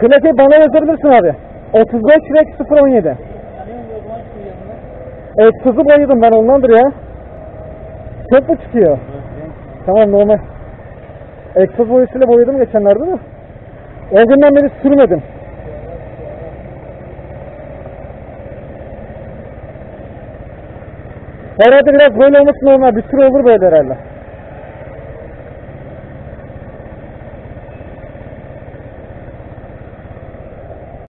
Plakayı bana yazabilirsin abi. 35 Rex 017. Egzozu boyadım ben ondandır ya. Çok mu çıkıyor? Tamam normal. Egzoz boyasıyla boyadım geçenlerde de. O günden beri sürmedim. Herhalde biraz böyle olması normal. Bir sürü olur böyle herhalde.